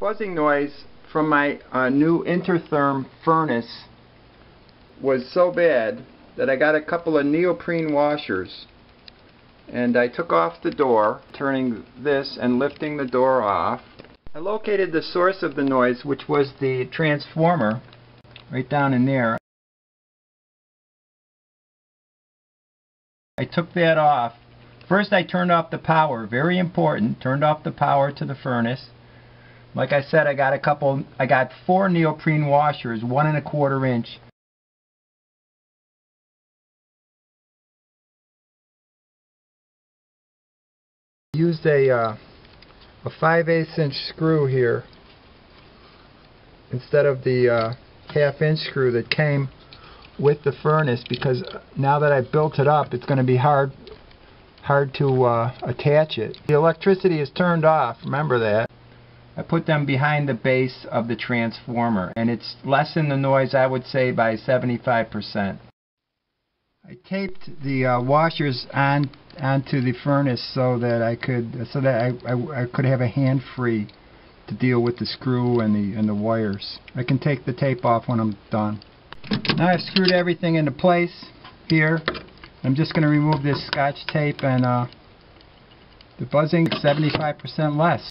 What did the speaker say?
buzzing noise from my uh, new Intertherm furnace was so bad that I got a couple of neoprene washers and I took off the door turning this and lifting the door off. I located the source of the noise which was the transformer right down in there. I took that off. First I turned off the power very important turned off the power to the furnace like I said, I got a couple, I got four neoprene washers, one and a quarter inch. Used a uh, a 5 8 inch screw here instead of the uh, half inch screw that came with the furnace because now that I've built it up it's going to be hard hard to uh, attach it. The electricity is turned off, remember that. I put them behind the base of the transformer and it's lessened the noise I would say by 75%. I taped the uh, washers on onto the furnace so that I could so that I, I, I could have a hand free to deal with the screw and the and the wires. I can take the tape off when I'm done. Now I've screwed everything into place here. I'm just going to remove this scotch tape and uh, the buzzing 75% less.